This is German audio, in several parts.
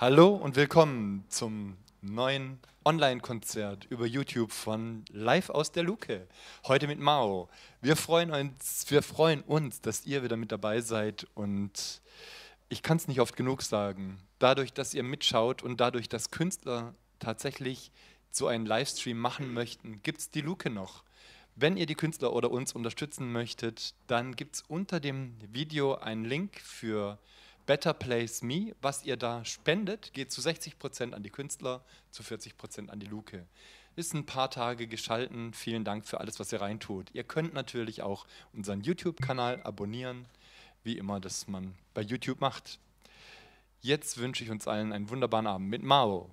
Hallo und willkommen zum neuen Online-Konzert über YouTube von Live aus der Luke. Heute mit Mao. Wir freuen uns, wir freuen uns, dass ihr wieder mit dabei seid und ich kann es nicht oft genug sagen. Dadurch, dass ihr mitschaut und dadurch, dass Künstler tatsächlich so einen Livestream machen möchten, gibt es die Luke noch. Wenn ihr die Künstler oder uns unterstützen möchtet, dann gibt es unter dem Video einen Link für Better Place Me. Was ihr da spendet, geht zu 60% an die Künstler, zu 40% an die Luke. Ist ein paar Tage geschalten. Vielen Dank für alles, was ihr reintut. Ihr könnt natürlich auch unseren YouTube-Kanal abonnieren, wie immer das man bei YouTube macht. Jetzt wünsche ich uns allen einen wunderbaren Abend mit Mao.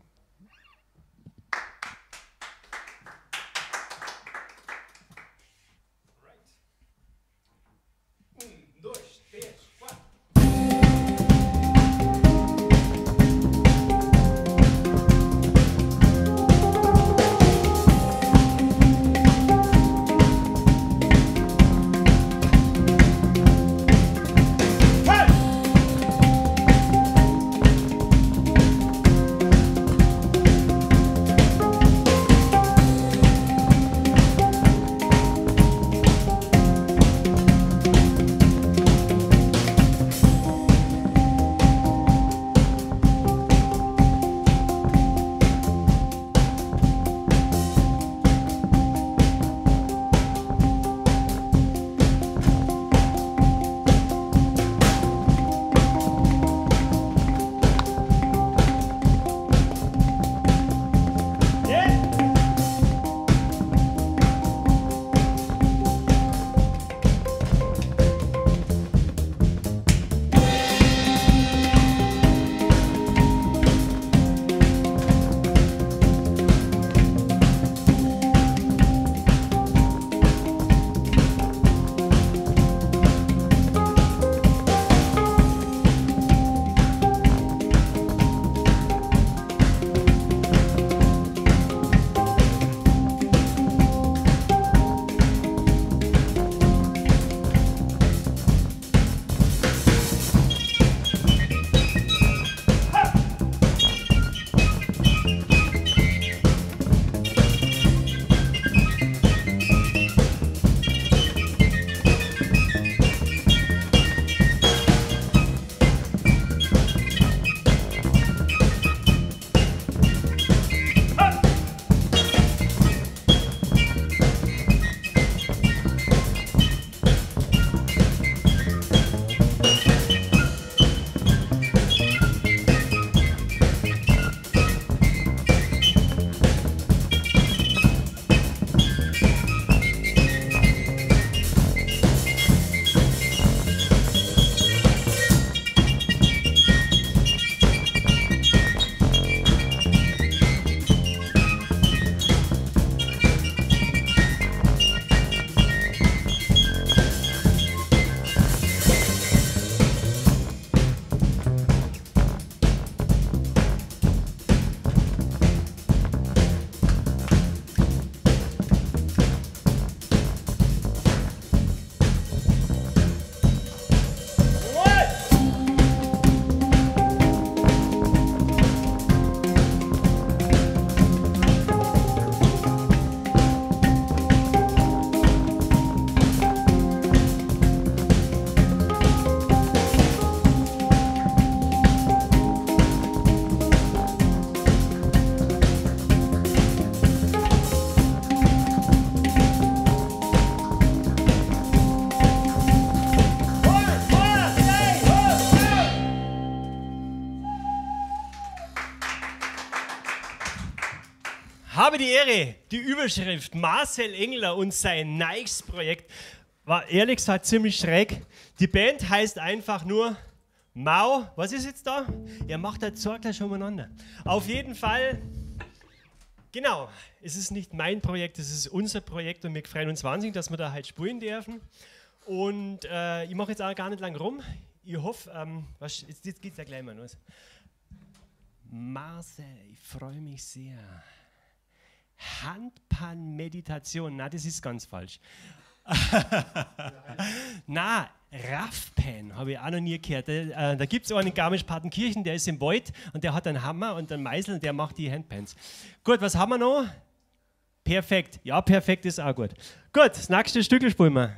Habe die Ehre, die Überschrift Marcel Engler und sein Nikes-Projekt war ehrlich gesagt ziemlich schräg. Die Band heißt einfach nur Mau. Was ist jetzt da? Er macht da zwei gleich umeinander. Auf jeden Fall, genau, es ist nicht mein Projekt, es ist unser Projekt und wir freuen uns wahnsinnig, dass wir da halt spielen dürfen. Und äh, ich mache jetzt auch gar nicht lang rum. Ich hoffe, ähm, was, jetzt, jetzt geht es ja gleich mal los. Marcel, ich freue mich sehr. Handpan-Meditation. Na, das ist ganz falsch. Na, Raffpan, habe ich auch noch nie gehört. Da, äh, da gibt es einen in Garmisch-Partenkirchen, der ist im Wald und der hat einen Hammer und einen Meißel und der macht die Handpans. Gut, was haben wir noch? Perfekt. Ja, perfekt ist auch gut. Gut, das nächste Stück spielen wir.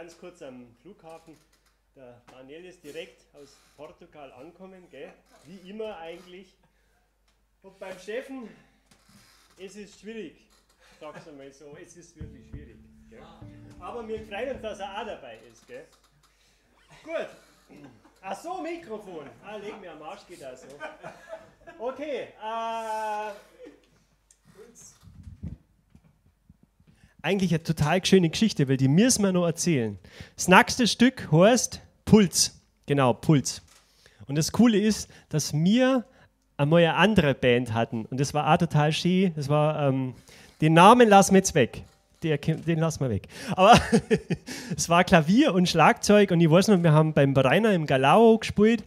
Ganz kurz am Flughafen. Der Daniel ist direkt aus Portugal angekommen, gell? wie immer eigentlich. Und beim Steffen, es ist schwierig, sag's einmal so, es ist wirklich schwierig. Gell? Aber wir freuen uns, dass er auch dabei ist. Gell? Gut. Ach so, Mikrofon. Ah, leg mir am Arsch, geht das so. Okay. Äh, eigentlich eine total schöne Geschichte, weil die müssen wir noch erzählen. Das nächste Stück heißt Puls. Genau, Puls. Und das Coole ist, dass wir einmal eine andere Band hatten. Und das war auch total schön. Das war, ähm, den Namen lassen wir jetzt weg. Der, den lassen wir weg. Aber es war Klavier und Schlagzeug und ich weiß noch, wir haben beim Rainer im Galau gespielt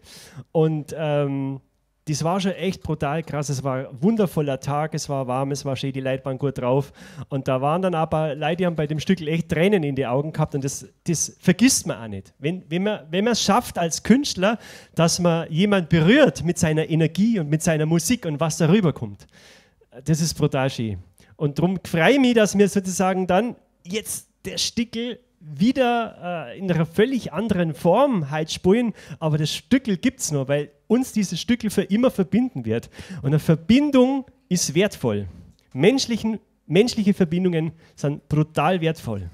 und ähm, das war schon echt brutal krass. Es war ein wundervoller Tag, es war warm, es war schön, die Leute waren gut drauf. Und da waren dann aber Leute, die haben bei dem Stück echt Tränen in die Augen gehabt und das, das vergisst man auch nicht. Wenn, wenn man wenn es schafft als Künstler, dass man jemand berührt mit seiner Energie und mit seiner Musik und was darüber kommt, das ist brutal schön. Und darum freue ich mich, dass wir sozusagen dann jetzt der Stickel wieder äh, in einer völlig anderen Form halt spielen, aber das Stückel gibt es nur, weil uns dieses Stückel für immer verbinden wird. Und eine Verbindung ist wertvoll. Menschlichen, menschliche Verbindungen sind brutal wertvoll.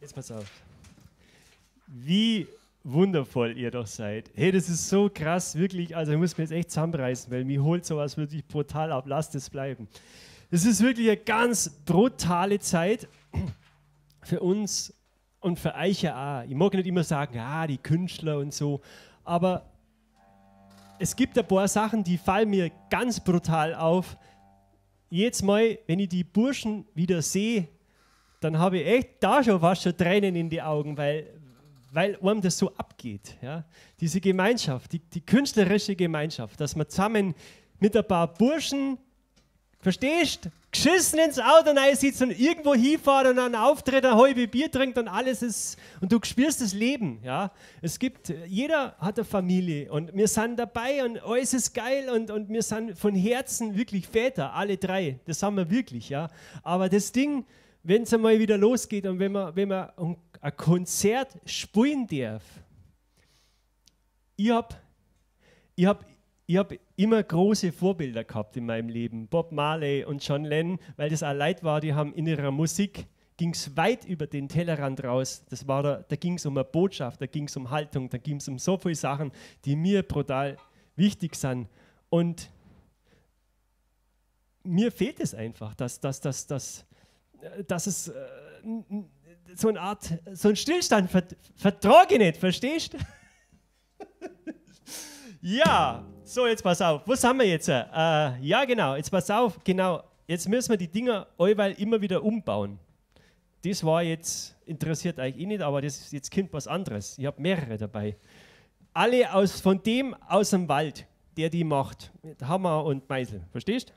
Jetzt pass auf. Wie wundervoll ihr doch seid. Hey, das ist so krass, wirklich. Also, ich muss mir jetzt echt zusammenreißen, weil mir holt sowas wirklich brutal ab. Lasst es bleiben. Es ist wirklich eine ganz brutale Zeit für uns und für euch ja auch. Ich mag nicht immer sagen, ah, die Künstler und so, aber es gibt ein paar Sachen, die fallen mir ganz brutal auf. Jedes Mal, wenn ich die Burschen wieder sehe, dann habe ich echt da schon fast schon Tränen in die Augen, weil, weil einem das so abgeht. Ja? Diese Gemeinschaft, die, die künstlerische Gemeinschaft, dass man zusammen mit ein paar Burschen Verstehst? Geschissen ins Auto rein sitzt und irgendwo hinfahren und dann auftritt, ein halbe Bier trinkt und alles ist und du spürst das Leben. Ja? Es gibt, jeder hat eine Familie und wir sind dabei und alles ist geil und, und wir sind von Herzen wirklich Väter, alle drei. Das haben wir wirklich, ja. Aber das Ding, wenn es einmal wieder losgeht und wenn man, wenn man ein Konzert spielen darf, ich habe ich hab ich habe immer große Vorbilder gehabt in meinem Leben. Bob Marley und John Lennon, weil das auch Leute war, die haben in ihrer Musik ging es weit über den Tellerrand raus. Das war da, da ging es um eine Botschaft, da ging es um Haltung, da ging es um so viele Sachen, die mir brutal wichtig sind. Und mir fehlt es einfach, dass, dass, dass, dass, dass es äh, so eine Art, so ein Stillstand vertrage ich nicht, verstehst du? Ja, so jetzt pass auf. Wo sind wir jetzt? Äh, ja, genau, jetzt pass auf, genau. Jetzt müssen wir die Dinger allweil immer wieder umbauen. Das war jetzt, interessiert euch eh nicht, aber das, jetzt kommt was anderes. Ich habe mehrere dabei. Alle aus, von dem aus dem Wald, der die macht. Mit Hammer und Meißel. Verstehst?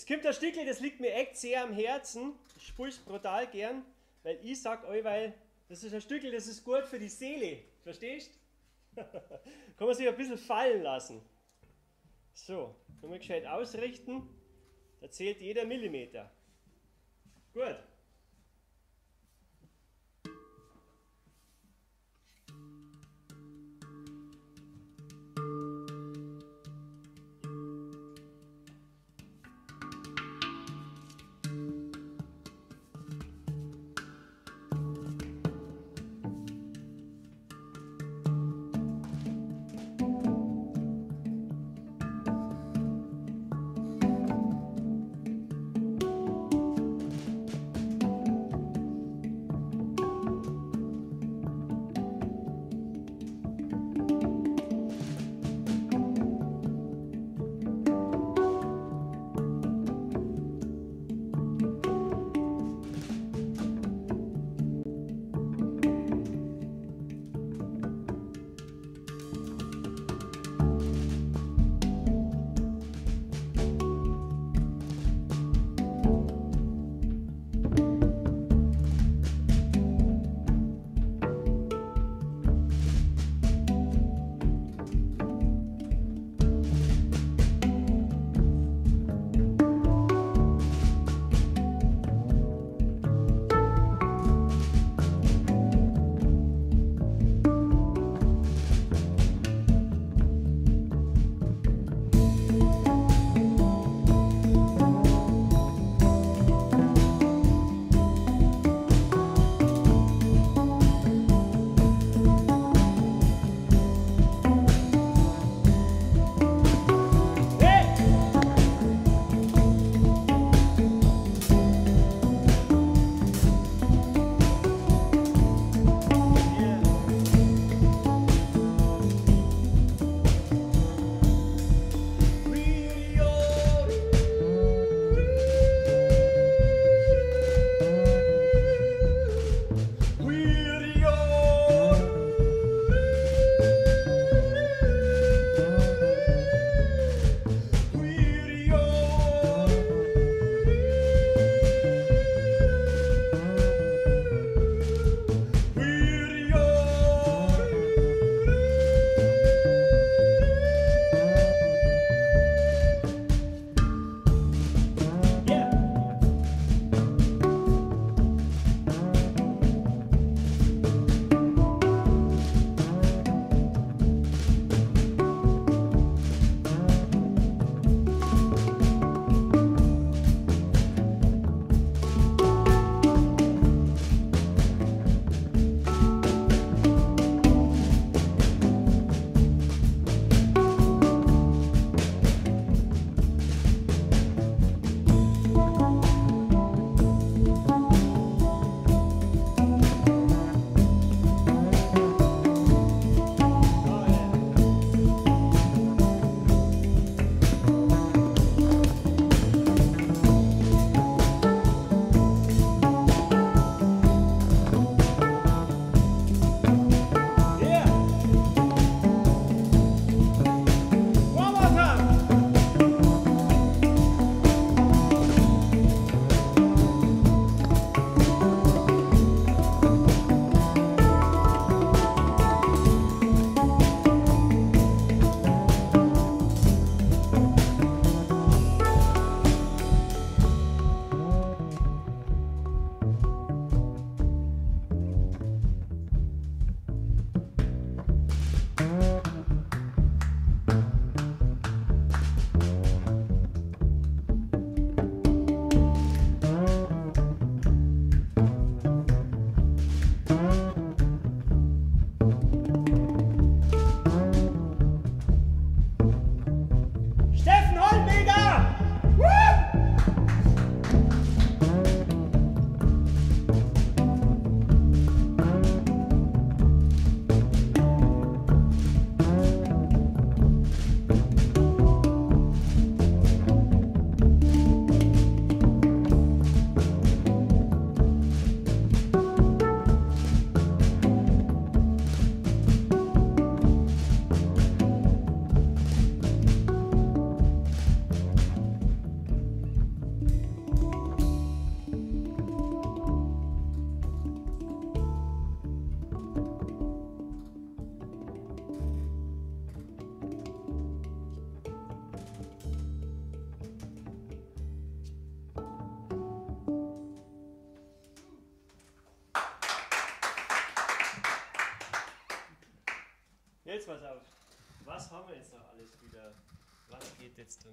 Es gibt ein Stückchen, das liegt mir echt sehr am Herzen. Ich spiele es brutal gern, weil ich sage euch, weil das ist ein Stückchen, das ist gut für die Seele. Verstehst? Kann man sich ein bisschen fallen lassen. So, wir gescheit ausrichten. Da zählt jeder Millimeter. Gut.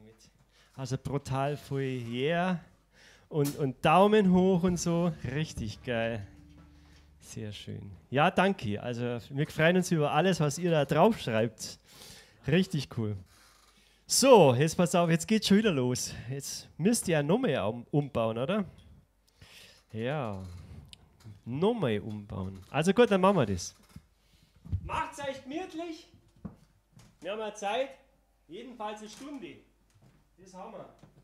Jetzt damit? Also brutal viel Yeah und, und Daumen hoch und so. Richtig geil. Sehr schön. Ja, danke. Also wir freuen uns über alles, was ihr da drauf schreibt. Richtig cool. So, jetzt pass auf, jetzt geht's schon wieder los. Jetzt müsst ihr ja nochmal umbauen, oder? Ja, nochmal umbauen. Also gut, dann machen wir das. Macht's euch gemütlich. Wir haben ja Zeit. Jedenfalls eine Stunde. Das haben wir.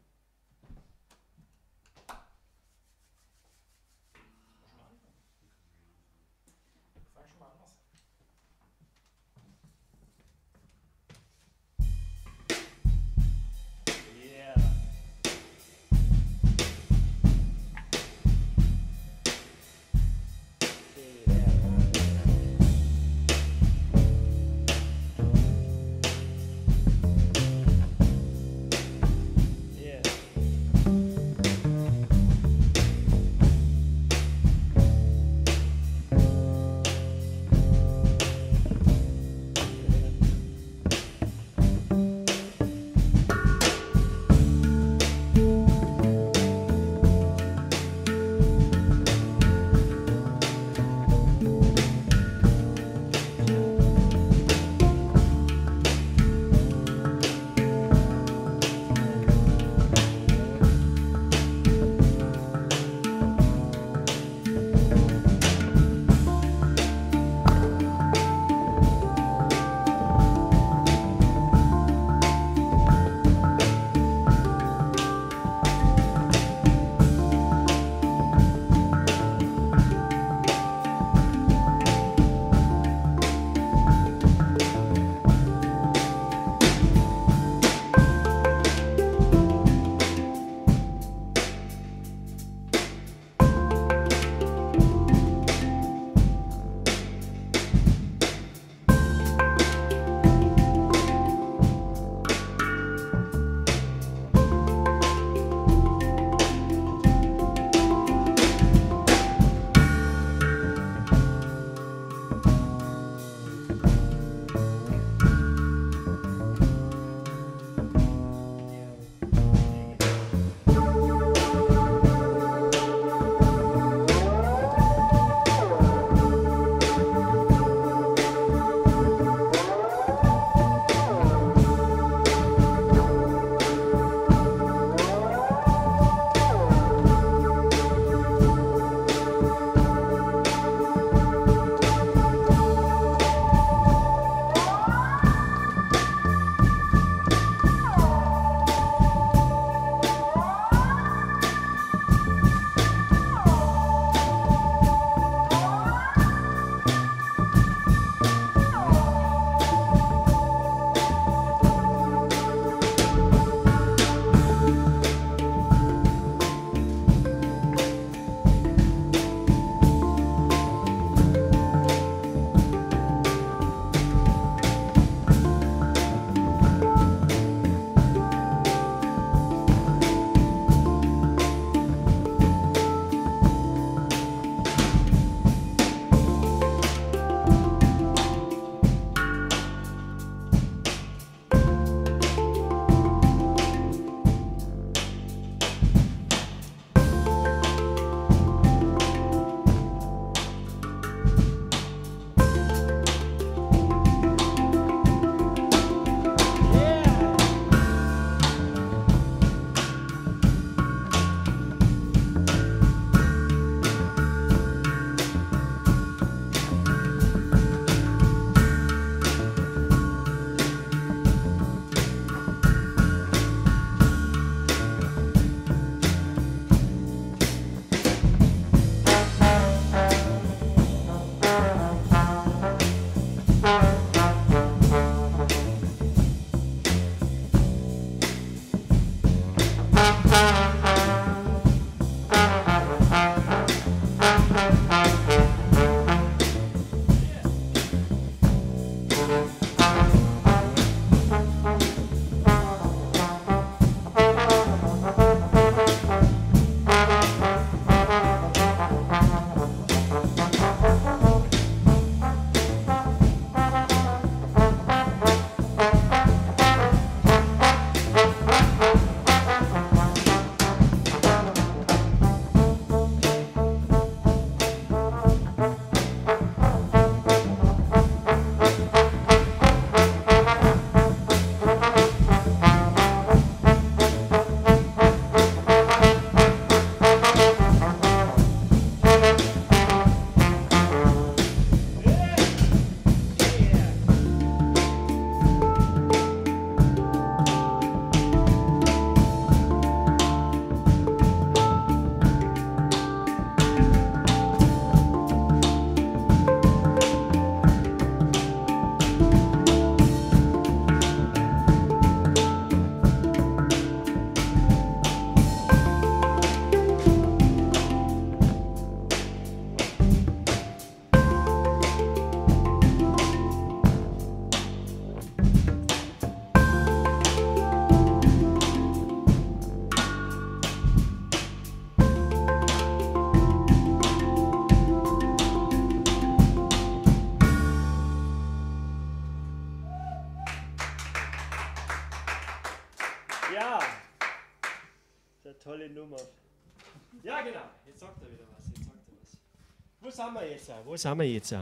Wo sind wir jetzt?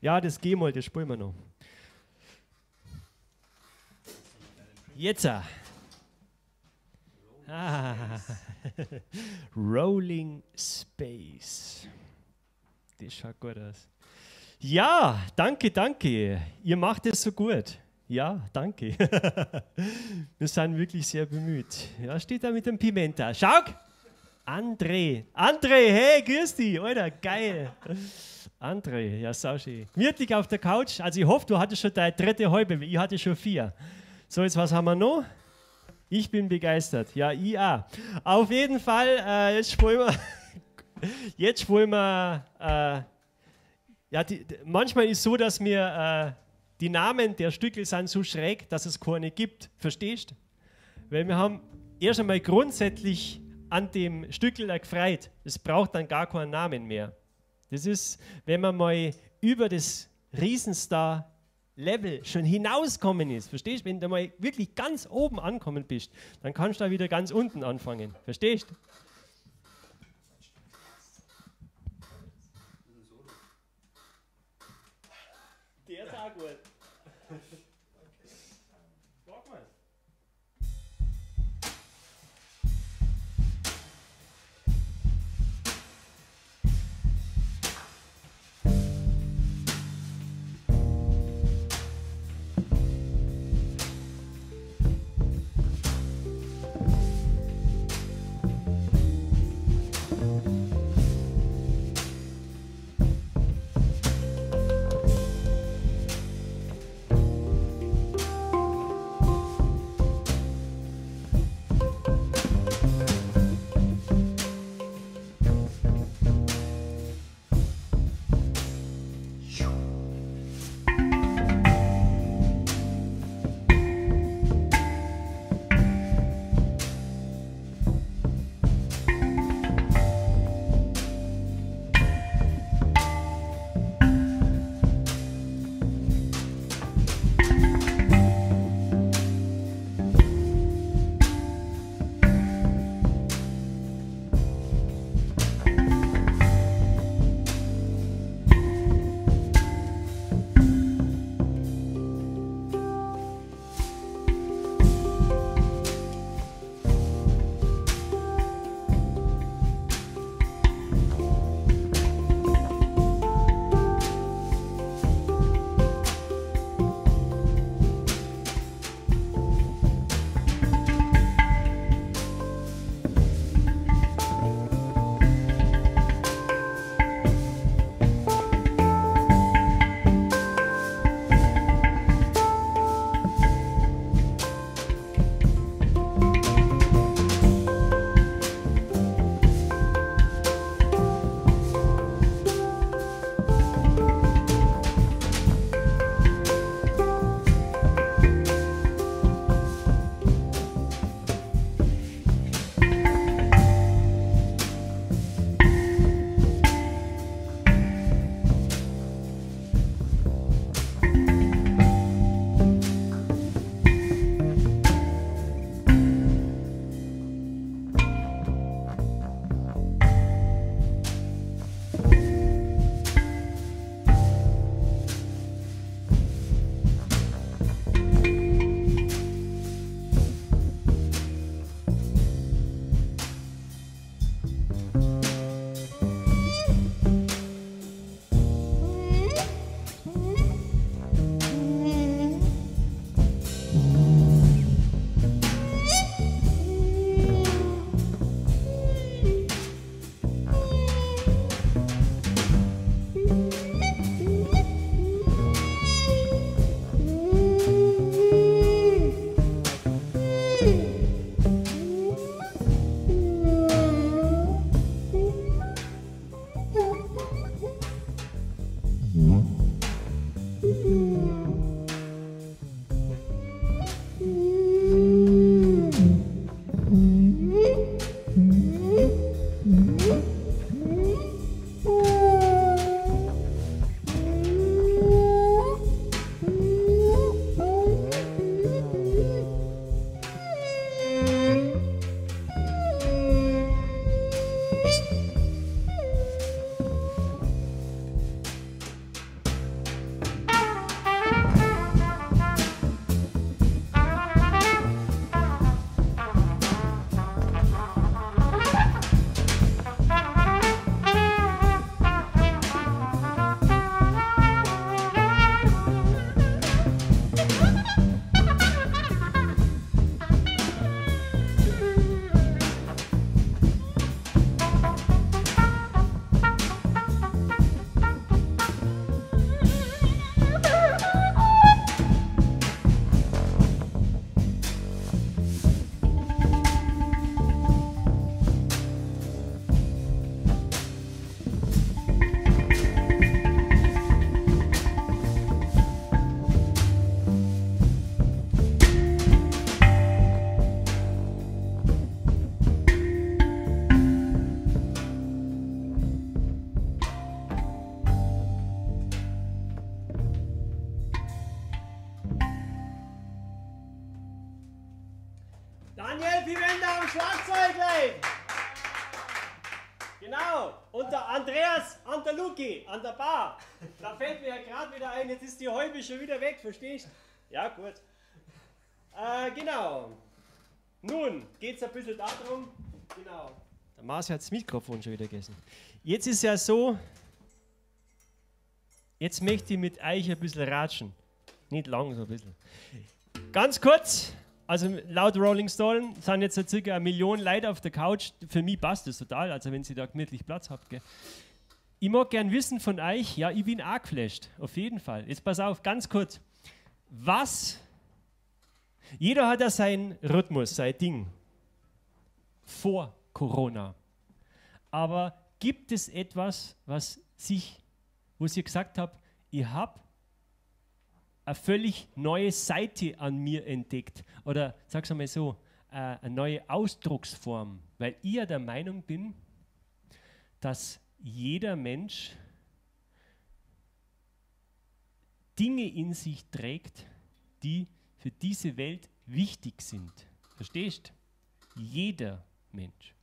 Ja, das G-Moll, das spielen wir noch. Jetzt. Ah. Rolling Space. Das schaut gut aus. Ja, danke, danke. Ihr macht es so gut. Ja, danke. Wir sind wirklich sehr bemüht. Ja, steht da mit dem Pimenta. Schau! André. André, hey, grüß dich. Alter, geil. André, ja, sau schön. Gemütlich auf der Couch. Also ich hoffe, du hattest schon deine dritte halbe. Ich hatte schon vier. So, jetzt was haben wir noch? Ich bin begeistert. Ja, ich auch. Auf jeden Fall, äh, jetzt spielen wir. jetzt spielen wir. Äh, ja, die, manchmal ist es so, dass mir äh, die Namen der Stücke sind so schräg, dass es keine gibt. Verstehst? Weil wir haben erst einmal grundsätzlich an dem Stückel gefreut. Es braucht dann gar keinen Namen mehr. Das ist, wenn man mal über das Riesenstar Level schon hinauskommen ist, verstehst? Wenn du mal wirklich ganz oben ankommen bist, dann kannst du da wieder ganz unten anfangen. Verstehst? Der gerade wieder ein, jetzt ist die Häube schon wieder weg, verstehst? Ja, gut. Äh, genau. Nun geht es ein bisschen darum, genau. Der Mars hat das Mikrofon schon wieder gegessen. Jetzt ist ja so, jetzt möchte ich mit euch ein bisschen ratschen. Nicht lang, so ein bisschen. Ganz kurz, also laut Rolling Stone sind jetzt circa eine Million Leute auf der Couch. Für mich passt das total, also wenn ihr da gemütlich Platz habt. Gell. Ich mag gern wissen von euch, ja, ich bin auch geflasht, auf jeden Fall. Jetzt pass auf, ganz kurz. Was, jeder hat ja seinen Rhythmus, sein Ding vor Corona. Aber gibt es etwas, was sich, wo ihr gesagt habt, ich habe eine völlig neue Seite an mir entdeckt. Oder sag's einmal so, äh, eine neue Ausdrucksform. Weil ich ja der Meinung bin, dass jeder Mensch Dinge in sich trägt, die für diese Welt wichtig sind. Verstehst? Jeder Mensch.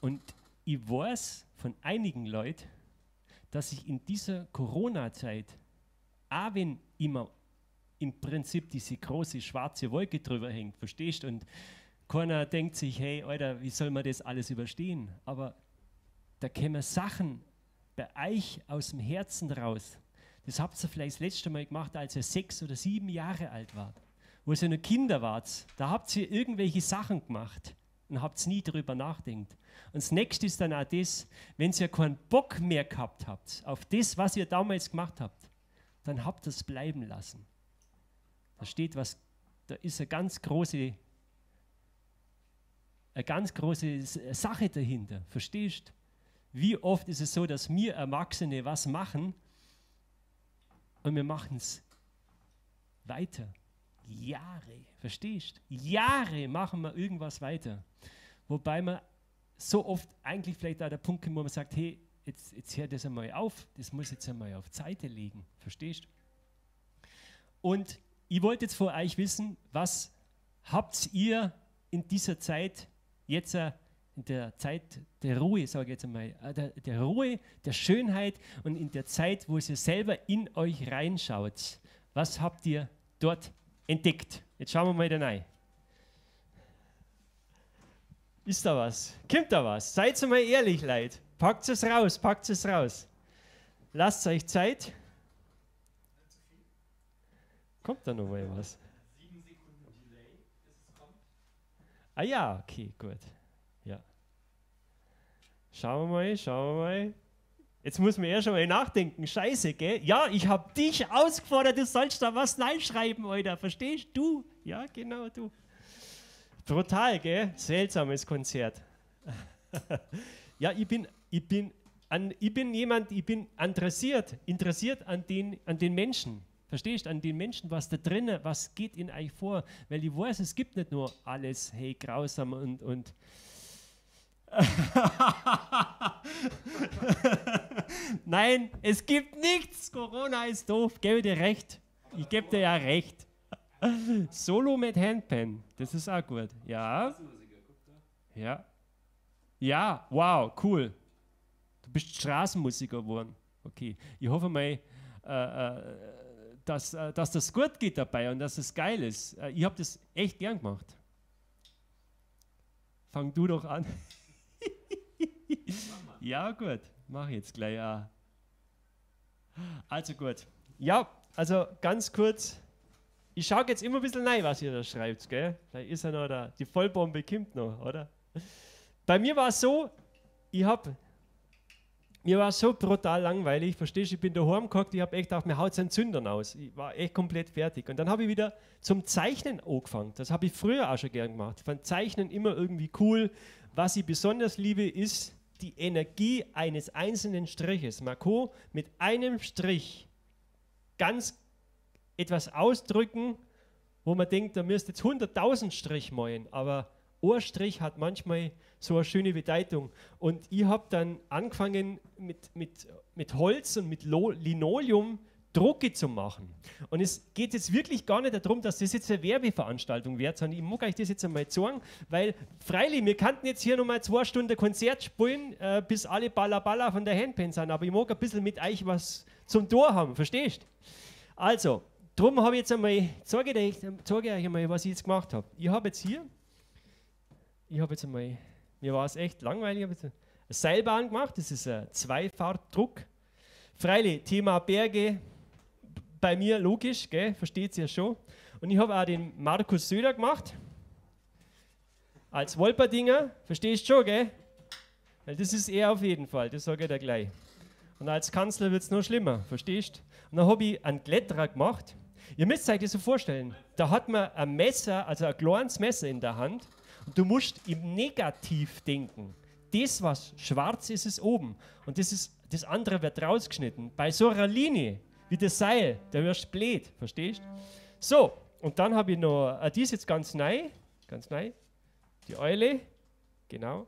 Und ich weiß von einigen Leuten, dass ich in dieser Corona-Zeit, auch wenn immer im Prinzip diese große schwarze Wolke drüber hängt, verstehst? Und keiner denkt sich, hey, Alter, wie soll man das alles überstehen? Aber da kämen Sachen bei euch aus dem Herzen raus. Das habt ihr vielleicht das letzte Mal gemacht, als ihr sechs oder sieben Jahre alt wart. Wo ihr noch Kinder wart. Da habt ihr irgendwelche Sachen gemacht und habt nie darüber nachdenkt. Und das nächste ist dann auch das, wenn ihr keinen Bock mehr gehabt habt auf das, was ihr damals gemacht habt, dann habt ihr es bleiben lassen. Da steht was, da ist eine ganz große, eine ganz große Sache dahinter. Verstehst? Wie oft ist es so, dass wir Erwachsene was machen und wir machen es weiter. Jahre, verstehst? Jahre machen wir irgendwas weiter. Wobei man so oft eigentlich vielleicht auch der Punkt kommt, wo man sagt, hey, jetzt, jetzt hört das einmal auf, das muss jetzt einmal auf Seite legen, verstehst? Und ich wollte jetzt vor euch wissen, was habt ihr in dieser Zeit jetzt äh, in der Zeit der Ruhe, sage ich jetzt einmal, äh, der, der, Ruhe, der Schönheit und in der Zeit, wo ihr selber in euch reinschaut, was habt ihr dort entdeckt? Jetzt schauen wir mal da rein. Ist da was? Kommt da was? Seid mal ehrlich, Leute. Packt es raus, packt es raus. Lasst euch Zeit. Kommt da noch mal was? Sieben Sekunden Delay, bis es kommt. Ah ja, okay, gut. Schauen wir mal, schauen wir mal. Jetzt muss man ja schon mal nachdenken. Scheiße, gell? Ja, ich habe dich ausgefordert, du sollst da was schreiben, Alter. Verstehst du? Ja, genau, du. Brutal, gell? Seltsames Konzert. ja, ich bin, ich bin, an, ich bin jemand, ich bin interessiert, interessiert an den, an den Menschen. Verstehst du, an den Menschen, was da drinnen, was geht in euch vor? Weil ich weiß, es gibt nicht nur alles, hey, grausam und. und Nein, es gibt nichts. Corona ist doof. Gebe dir recht. Ich gebe dir ja recht. Solo mit Handpan, das ist auch gut. Ja. Ja. Ja, wow, cool. Du bist Straßenmusiker geworden. Okay. Ich hoffe mal, äh, äh, dass, äh, dass das gut geht dabei und dass es geil ist. Äh, ich habe das echt gern gemacht. Fang du doch an. ja, gut, mach ich jetzt gleich. Ja. Also gut. Ja, also ganz kurz. Ich schaue jetzt immer ein bisschen rein, was ihr da schreibt, gell? Vielleicht ist ja noch da. Die Vollbombe kommt noch, oder? Bei mir war es so, ich habe mir war so brutal langweilig, verstehst du? Ich bin daheim gehockt, ich habe echt gedacht, mir haut sein Zündern aus. Ich war echt komplett fertig. Und dann habe ich wieder zum Zeichnen angefangen. Das habe ich früher auch schon gern gemacht. Ich fand Zeichnen immer irgendwie cool. Was ich besonders liebe, ist die Energie eines einzelnen Striches. Kann mit einem Strich ganz etwas ausdrücken, wo man denkt, da müsste jetzt 100.000 Strich malen, aber Ohrstrich hat manchmal so eine schöne Bedeutung. Und ich habe dann angefangen mit, mit, mit Holz und mit Linoleum Drucke zu machen. Und es geht jetzt wirklich gar nicht darum, dass das jetzt eine Werbeveranstaltung wird, sondern ich mag euch das jetzt einmal sagen, weil freilich, wir könnten jetzt hier nochmal zwei Stunden Konzert spielen, äh, bis alle Balla von der Handpan sind, aber ich mag ein bisschen mit euch was zum Tor haben, verstehst? Also, darum habe ich jetzt einmal, zeige ich, zeige euch einmal, was ich jetzt gemacht habe. Ich habe jetzt hier, ich habe jetzt einmal, mir war es echt langweilig, ich eine Seilbahn gemacht, das ist ein Zweifahrtdruck. Freilich, Thema Berge, bei mir logisch, gell, versteht ihr ja schon. Und ich habe auch den Markus Söder gemacht. Als Wolperdinger, verstehst du schon, gell? Weil das ist er auf jeden Fall, das sage ich dir gleich. Und als Kanzler wird es noch schlimmer, verstehst du? Und dann habe ich einen Kletterer gemacht. Ihr müsst euch das so vorstellen. Da hat man ein Messer, also ein kleines Messer in der Hand. Und du musst im Negativ denken. Das, was schwarz ist, ist oben. Und das, ist, das andere wird rausgeschnitten. Bei so einer Linie wie das Seil, da wirst blöd, verstehst? So, und dann habe ich noch, äh, die ist jetzt ganz neu, ganz neu, die Eule, genau,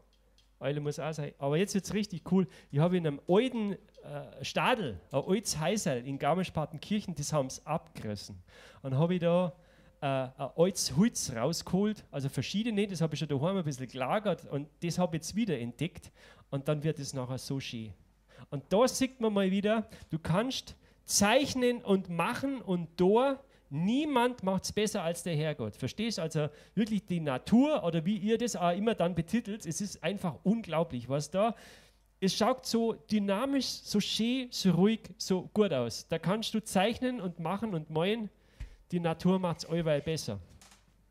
Eule muss auch sein, aber jetzt wird es richtig cool. Ich habe in einem alten äh, Stadel, ein altes Heisel in Garmisch-Partenkirchen, das haben sie abgerissen. Und habe ich da äh, ein altes Holz rausgeholt, also verschiedene, das habe ich schon daheim ein bisschen gelagert und das habe ich jetzt wieder entdeckt. Und dann wird es nachher so schön. Und da sieht man mal wieder, du kannst zeichnen und machen und da niemand macht es besser als der Herrgott. Verstehst also wirklich die Natur oder wie ihr das auch immer dann betitelt, es ist einfach unglaublich, was da es schaut so dynamisch, so schön, so ruhig, so gut aus. Da kannst du zeichnen und machen und malen. Die Natur macht es allweil besser.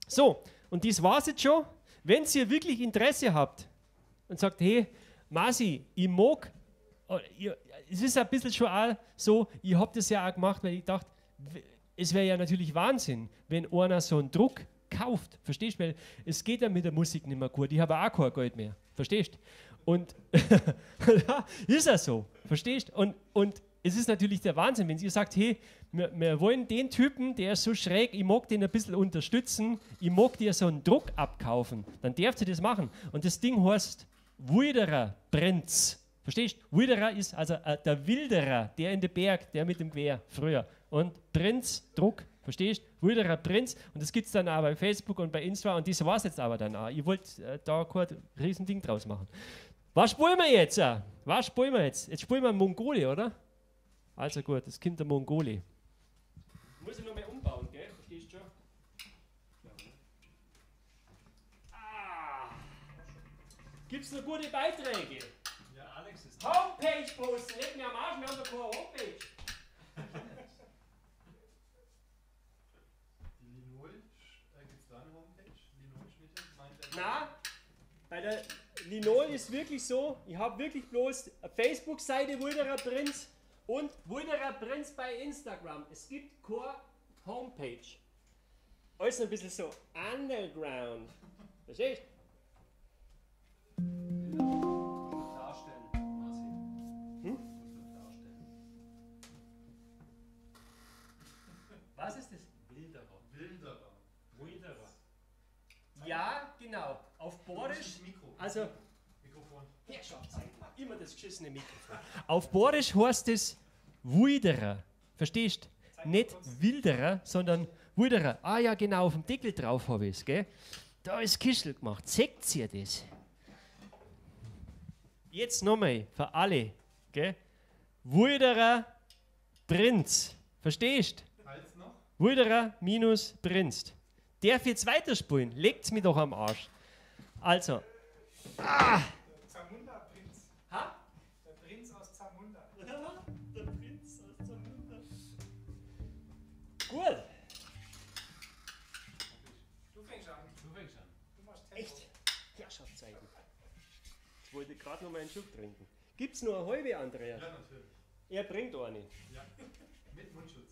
So, und war es jetzt schon. Wenn ihr wirklich Interesse habt und sagt, hey, Masi, ich mag, oh, es ist ein bisschen schon auch so, ich habe das ja auch gemacht, weil ich dachte, es wäre ja natürlich Wahnsinn, wenn einer so einen Druck kauft. Verstehst du? Weil es geht ja mit der Musik nicht mehr gut. Ich habe auch kein Geld mehr. Verstehst du? Und ist ja so. Verstehst du? Und, und es ist natürlich der Wahnsinn, wenn ihr sagt, hey, wir, wir, wollen den Typen, der ist so schräg, ich mag den ein bisschen unterstützen, ich mag dir so einen Druck abkaufen, dann darf ihr das machen. Und das Ding heißt Wilderer Prinz. Verstehst du? Wilderer ist also äh, der Wilderer, der in den Berg, der mit dem Gewehr früher. Und Prinz, Druck, verstehst du? Wilderer Prinz. Und das gibt es dann auch bei Facebook und bei Insta. Und das war es jetzt aber dann auch. Ihr wollt äh, da kein Riesending draus machen. Was spielen wir jetzt? Äh? Was spielen wir jetzt? Jetzt spielen wir Mongole, oder? Also gut, das Kind der Mongole. Muss ich noch mal umbauen, gell? Verstehst du schon? Ah. Gibt es noch gute Beiträge? Homepage posten, leg mir am Arsch, wir haben doch keine Homepage. Linol, äh, gibt es da eine Homepage? Linol-Schnitte? Na, bei der Linol ist wirklich so, ich habe wirklich bloß eine Facebook-Seite Wilderer Prinz und Wilderer Prinz bei Instagram. Es gibt keine Homepage. Alles ein bisschen so underground. Verstehst du? Ja, genau. Auf Borisch. Mikro. Also, Mikrofon. Herrschaftszeit. Immer das geschissene Mikrofon. Auf Borisch heißt es Wilderer. Verstehst du? Nicht Wilderer, sondern Wilderer. Ah ja, genau, auf dem Deckel drauf habe ich es, gell? Da ist Kischel gemacht. Seht ihr das? Jetzt nochmal für alle, gell? Wilderer Prinz. Verstehst du? Wilderer minus Prinz. Darf jetzt weiterspielen? Legt's mir doch am Arsch. Also. Ah. Zamunda Prinz. Ha? Der Prinz aus Zamunda. Der Prinz aus Zamunda. Gut. Du fängst an. Du fängst an. Du machst Tempo. Echt? Herrschaftszeichen. Ich wollte gerade noch mal einen Schluck trinken. Gibt's nur eine halbe, Andreas? Ja, natürlich. Er bringt eine. Ja. Mit Mundschutz.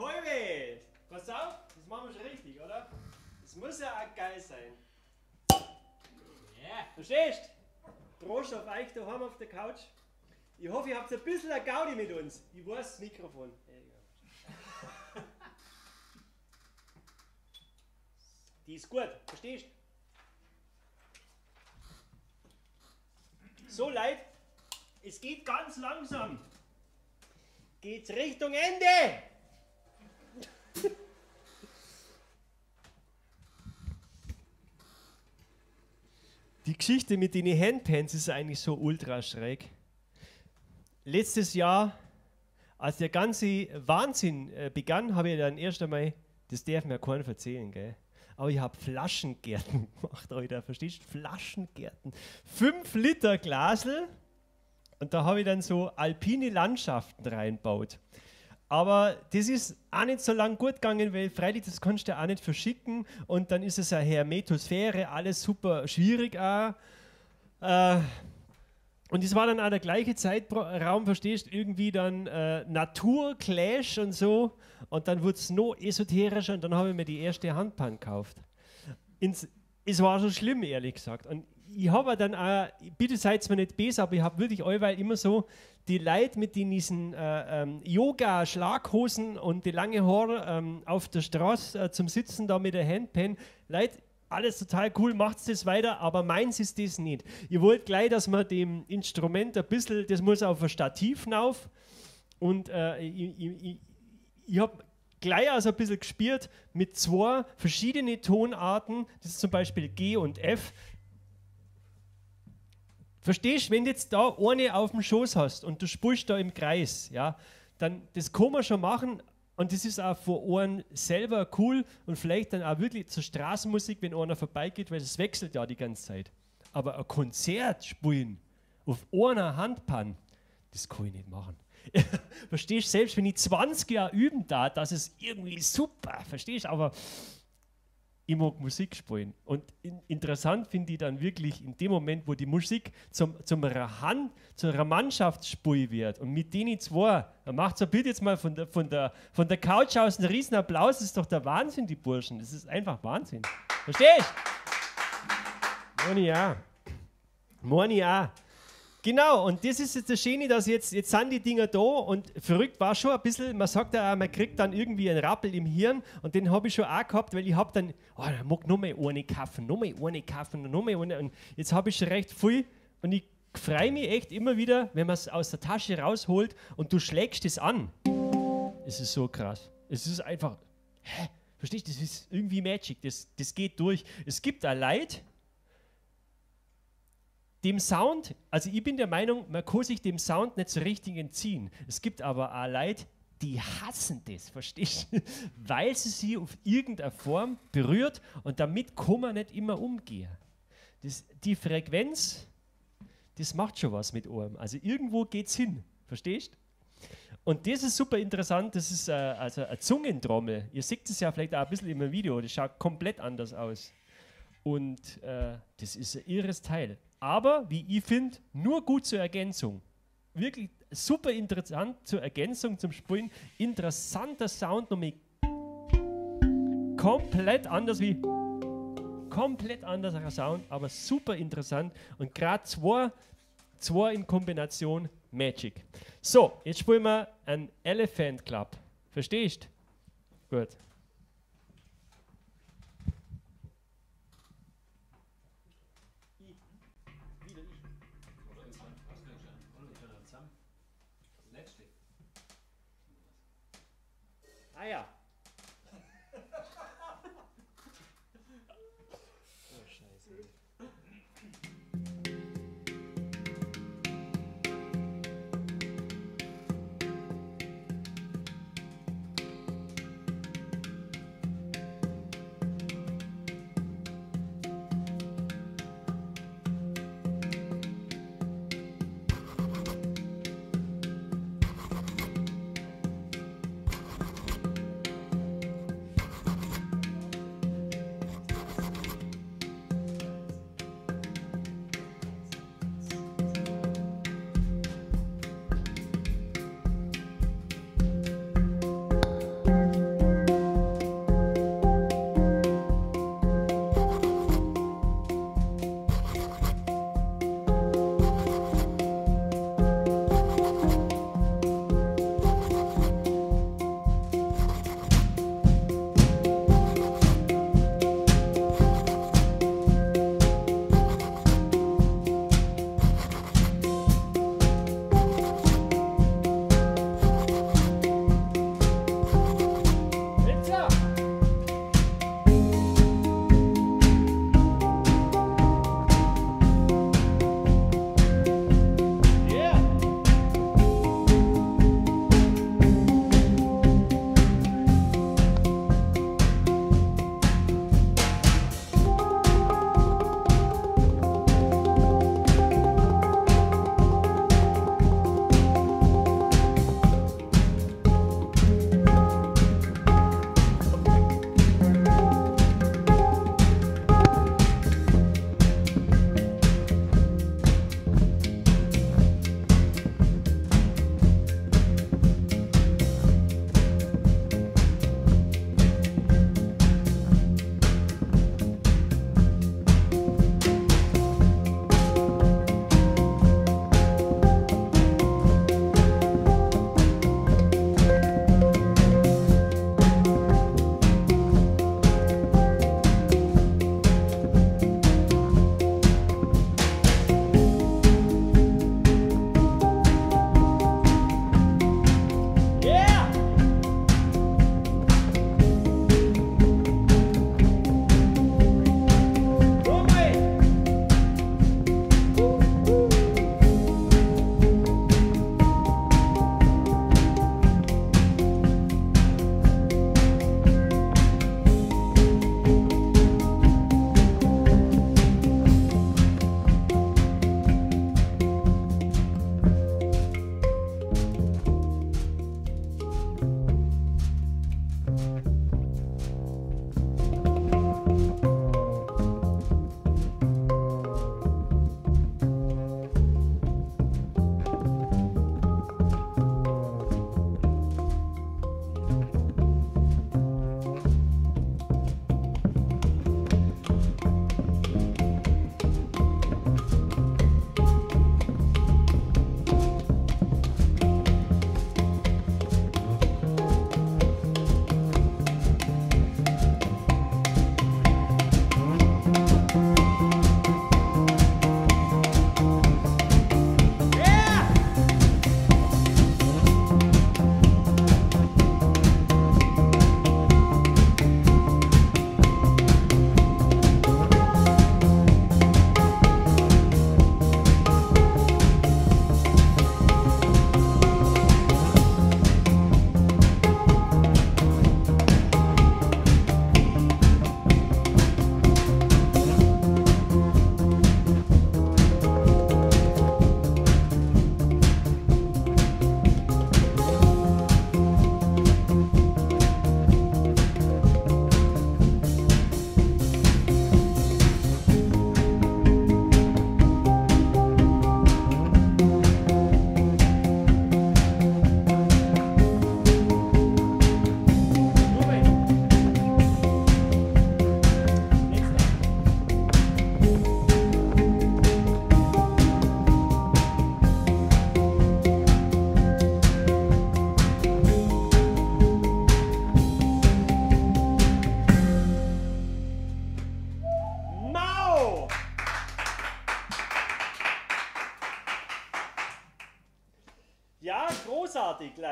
Heube! Pass auf, das machen wir schon richtig, oder? Das muss ja auch geil sein. Ja. Verstehst? Prost auf euch daheim auf der Couch. Ich hoffe, ihr habt ein bisschen eine Gaudi mit uns. Ich weiß das Mikrofon. Die ist gut, verstehst? So leid, es geht ganz langsam. Geht's Richtung Ende. Die Geschichte mit den Handpans ist eigentlich so ultra schräg. Letztes Jahr, als der ganze Wahnsinn äh, begann, habe ich dann erst einmal, das darf mir keiner erzählen, gell? aber ich habe Flaschengärten gemacht, Alter, verstehst du? Flaschengärten. Fünf Liter Glasel und da habe ich dann so alpine Landschaften reinbaut. Aber das ist auch nicht so lang gut gegangen, weil freilich, das kannst du ja auch nicht verschicken und dann ist es eine Hermetosphäre, alles super schwierig auch. Äh, und es war dann auch der gleiche Zeitraum, verstehst du, irgendwie dann äh, Naturclash und so. Und dann wurde es noch esoterischer und dann habe ich mir die erste Handpan gekauft. Ins, es war so schlimm, ehrlich gesagt. Und ich habe dann auch, bitte seid mir nicht besser, aber ich habe wirklich allweil immer so die Leute mit diesen äh, ähm, Yoga-Schlaghosen und die lange Haare ähm, auf der Straße äh, zum Sitzen da mit der Handpan. Leute, alles total cool, macht das weiter, aber meins ist das nicht. Ihr wollt gleich, dass man dem Instrument ein bisschen, das muss auf ein Stativ rauf und äh, ich, ich, ich habe gleich also ein bisschen gespielt mit zwei verschiedenen Tonarten, das ist zum Beispiel G und F, Verstehst du, wenn du jetzt da eine auf dem Schoß hast und du spulst da im Kreis, ja, dann das kann man schon machen und das ist auch für einen selber cool und vielleicht dann auch wirklich zur Straßenmusik, wenn einer vorbeigeht, weil es wechselt ja die ganze Zeit. Aber ein Konzert spielen auf einer Handpan, das kann ich nicht machen. verstehst du, selbst wenn ich 20 Jahre üben da, das ist irgendwie super, verstehst du, aber ich mag Musik spielen. Und in, interessant finde ich dann wirklich in dem Moment, wo die Musik zum, zum Hand, zu einer Mannschaftsspiel wird und mit denen zwei, dann macht so bitte jetzt mal von der, von, der, von der Couch aus einen riesen Applaus, das ist doch der Wahnsinn, die Burschen. Das ist einfach Wahnsinn. Verstehst? Moni ja. Moni ja. Genau, und das ist jetzt das Schöne, dass jetzt, jetzt sind die Dinger da und verrückt war schon ein bisschen, man sagt ja, man kriegt dann irgendwie einen Rappel im Hirn und den habe ich schon auch gehabt, weil ich habe dann, oh, ich mag noch mal eine kaufen, noch mal eine kaufen, noch mal eine und jetzt habe ich schon recht viel und ich freue mich echt immer wieder, wenn man es aus der Tasche rausholt und du schlägst es an. Es ist so krass. Es ist einfach, hä? Verstehst du, das ist irgendwie Magic, das, das geht durch. Es gibt ein Leid, dem Sound, also ich bin der Meinung, man kann sich dem Sound nicht so richtig entziehen. Es gibt aber auch Leute, die hassen das, verstehst du? Weil sie sie auf irgendeine Form berührt und damit kann man nicht immer umgehen. Das, die Frequenz, das macht schon was mit Ohren. Also irgendwo geht es hin, verstehst? Und das ist super interessant, das ist äh, also eine Zungentrommel. Ihr seht es ja vielleicht auch ein bisschen im Video, das schaut komplett anders aus. Und äh, das ist ein irres Teil aber wie ich finde, nur gut zur Ergänzung. Wirklich super interessant zur Ergänzung zum Spielen. Interessanter Sound, nochmal komplett anders wie komplett anderer Sound, aber super interessant und gerade zwei, zwei in Kombination Magic. So, jetzt spielen wir ein Elephant Club. Verstehst? Gut. Ah ja.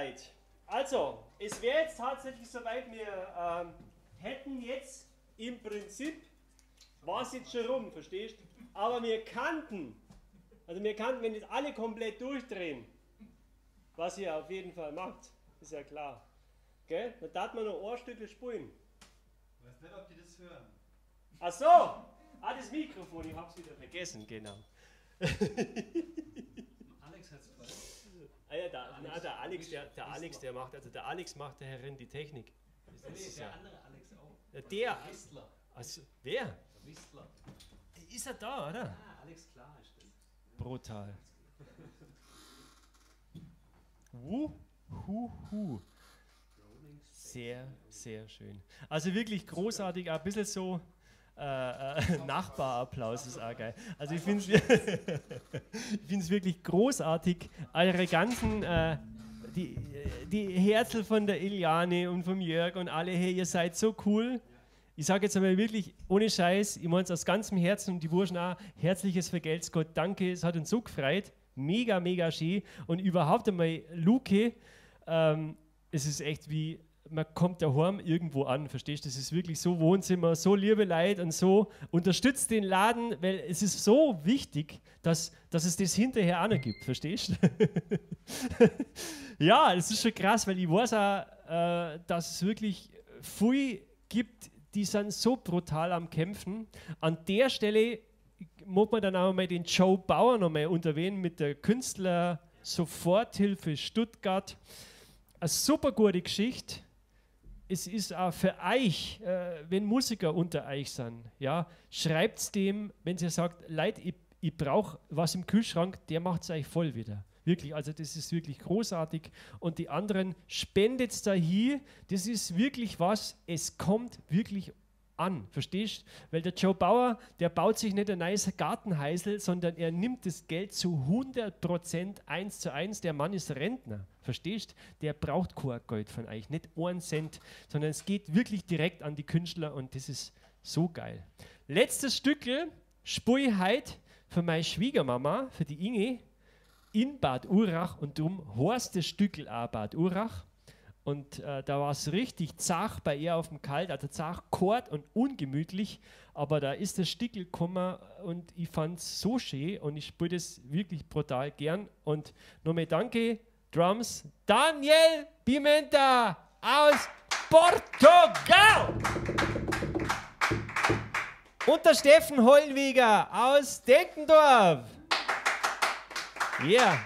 Leid. Also, es wäre jetzt tatsächlich soweit, wir ähm, hätten jetzt im Prinzip, war es jetzt schon rum, verstehst Aber wir kannten, also wir kannten, wenn jetzt alle komplett durchdrehen, was ihr auf jeden Fall macht, ist ja klar. Gell? Dann darf man noch Ohrstücke spulen. Ich weiß nicht, ob die das hören. Ach so, ah, das Mikrofon, ich hab's wieder vergessen, genau. Alex. Ah ja, der, na, der Alex, der, der Alex, der macht, also der Alex macht der Herrin die Technik. Das Nee, ist der ja, andere Alex auch. Ja, der, Der Whistler. also, wer? Der Whistler. Ist er da, oder? Ah, Alex klar ist das. Brutal. Wuh, hu, hu. Sehr, sehr schön. Also wirklich großartig, ein bisschen so äh, äh, Nachbarapplaus ist auch geil. Also ich finde es wirklich großartig, eure ganzen, äh, die, die Herzl von der Iliane und vom Jörg und alle, hey, ihr seid so cool. Ich sage jetzt einmal wirklich, ohne Scheiß, ich meine es aus ganzem Herzen und die Burschen auch, herzliches Vergelt's Gott, danke, es hat uns so gefreut, mega, mega schön und überhaupt einmal, Luke, ähm, es ist echt wie, man kommt daheim irgendwo an, verstehst du? Das ist wirklich so Wohnzimmer, so liebe Leid und so. Unterstützt den Laden, weil es ist so wichtig, dass, dass es das hinterher auch noch gibt, verstehst du? ja, das ist schon krass, weil ich weiß auch, äh, dass es wirklich viel gibt, die sind so brutal am Kämpfen. An der Stelle muss man dann auch mal den Joe Bauer noch mal unterwähnen mit der Künstler Soforthilfe Stuttgart. Eine super gute Geschichte es ist auch für euch, äh, wenn Musiker unter euch sind, ja, schreibt dem, wenn ihr sagt, Leute, ich, ich brauche was im Kühlschrank, der macht es euch voll wieder. Wirklich, also das ist wirklich großartig. Und die anderen spendet da hier, das ist wirklich was, es kommt wirklich an, verstehst? Weil der Joe Bauer, der baut sich nicht ein neues Gartenheisel, sondern er nimmt das Geld zu 100% eins zu eins. Der Mann ist Rentner, verstehst? Der braucht kein Geld von euch, nicht einen Cent, sondern es geht wirklich direkt an die Künstler und das ist so geil. Letztes Stückel, spui heit für meine Schwiegermama, für die Inge, in Bad Urach und heißt das Stückel auch Bad Urach. Und äh, da war es richtig zach bei ihr auf dem Kalt, also zach, kort und ungemütlich. Aber da ist das Stickel gekommen und ich fand es so schön und ich spiele das wirklich brutal gern. Und nochmal danke, Drums, Daniel Pimenta aus Portugal. Und der Steffen Hollweger aus Deckendorf. Ja. Yeah.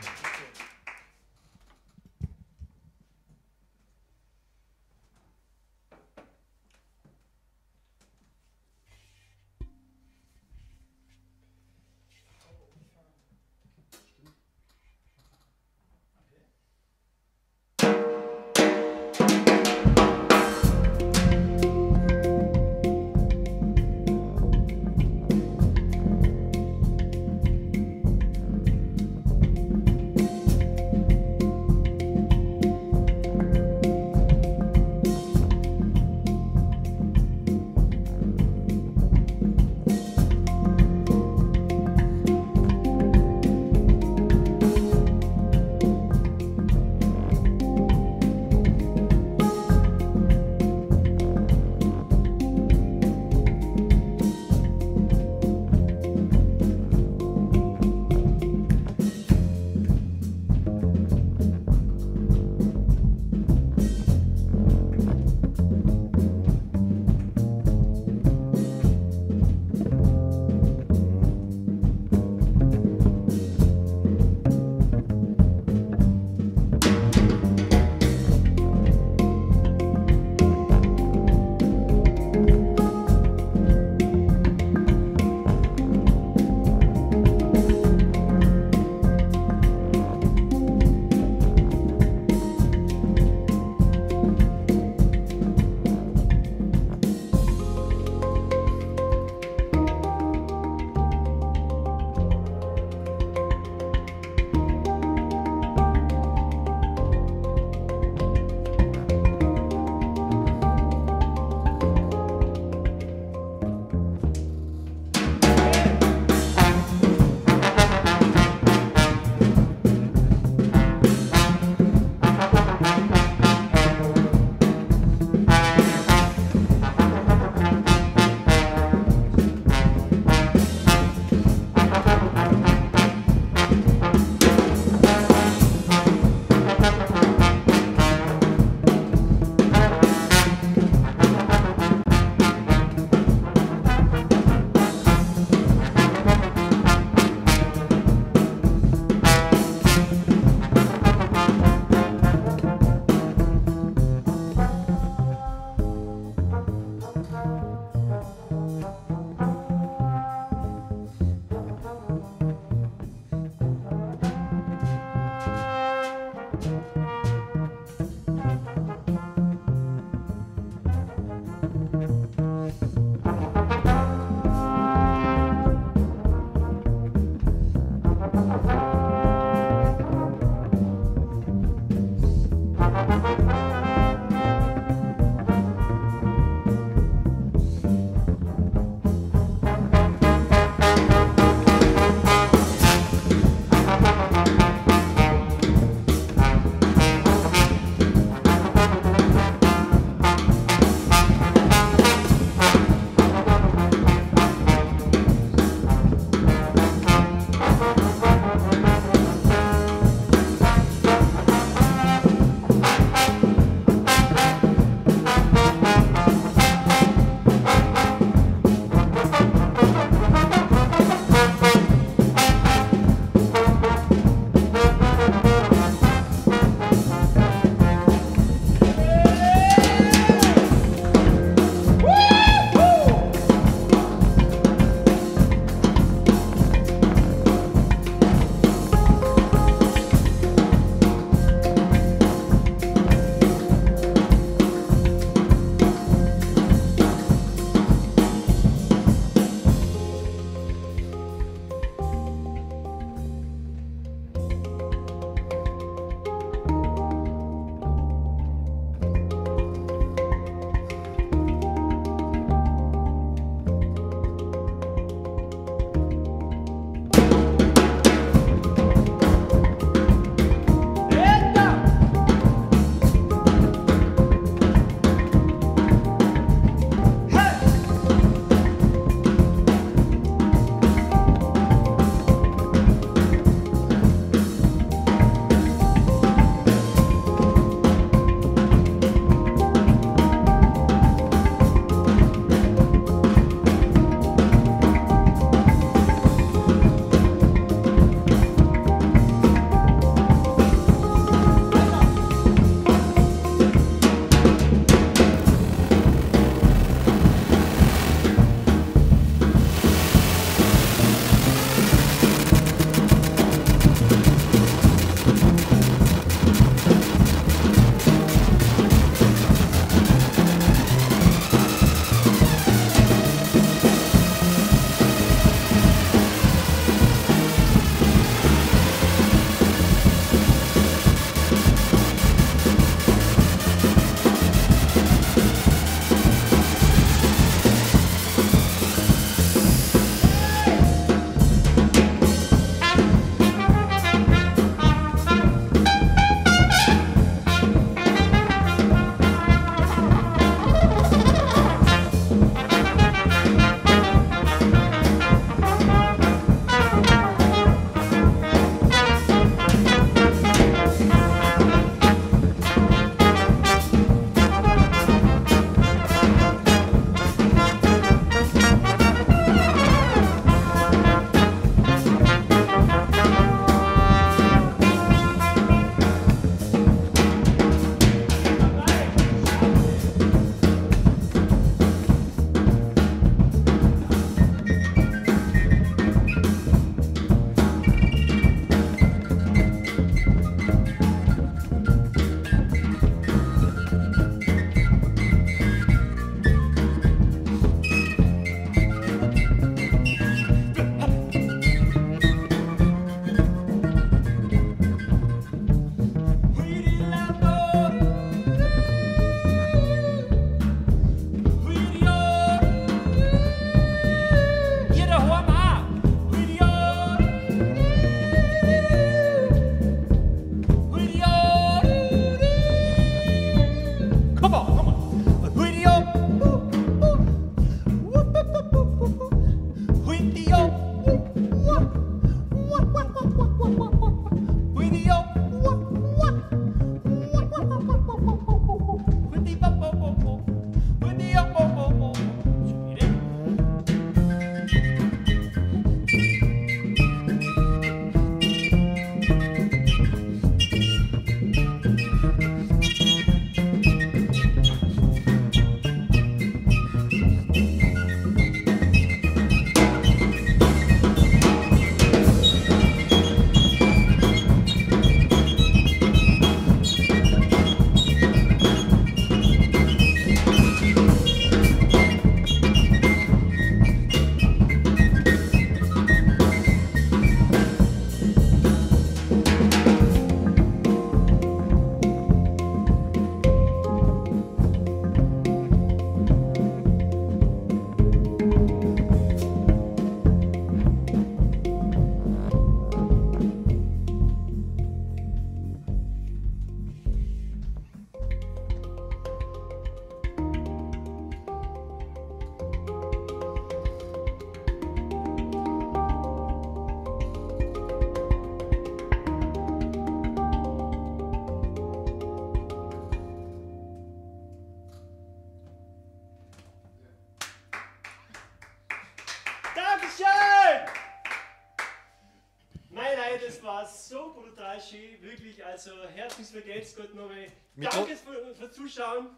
Mikro- Danke für, für Zuschauen.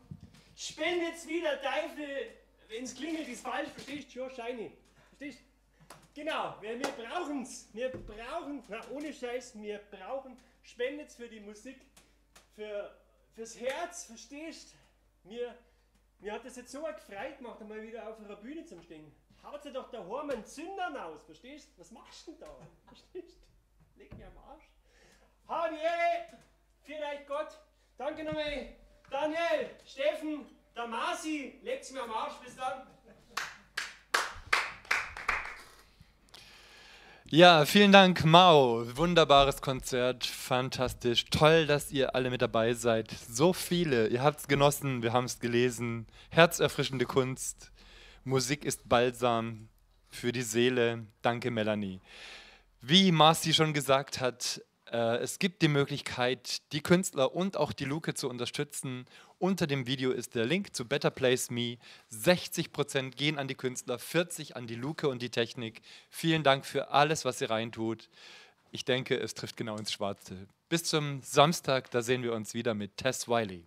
Spendet wieder Teufel, wenn es klingelt, ist falsch, verstehst du? Ja, Scheini. Verstehst Genau, wir, wir brauchen's. Wir brauchen, na, ohne Scheiß, wir brauchen, spendet's für die Musik, für, fürs Herz, verstehst Mir, mir hat das jetzt so gefreut gemacht, einmal wieder auf einer Bühne zu stehen. Haut sie doch daheim einen Zündern aus, verstehst Was machst du denn da? Verstehst Leg mir am Arsch. Hau die Ehre! Euch Gott! Danke nochmal! Daniel, Steffen, der Masi, legt's mir am Arsch, bis dann! Ja, vielen Dank, Mao. Wunderbares Konzert, fantastisch. Toll, dass ihr alle mit dabei seid. So viele, ihr habt es genossen, wir haben es gelesen. Herzerfrischende Kunst. Musik ist Balsam für die Seele. Danke, Melanie. Wie Marci schon gesagt hat, es gibt die Möglichkeit, die Künstler und auch die Luke zu unterstützen. Unter dem Video ist der Link zu Better Place Me. 60% gehen an die Künstler, 40% an die Luke und die Technik. Vielen Dank für alles, was ihr reintut. Ich denke, es trifft genau ins Schwarze. Bis zum Samstag, da sehen wir uns wieder mit Tess Wiley.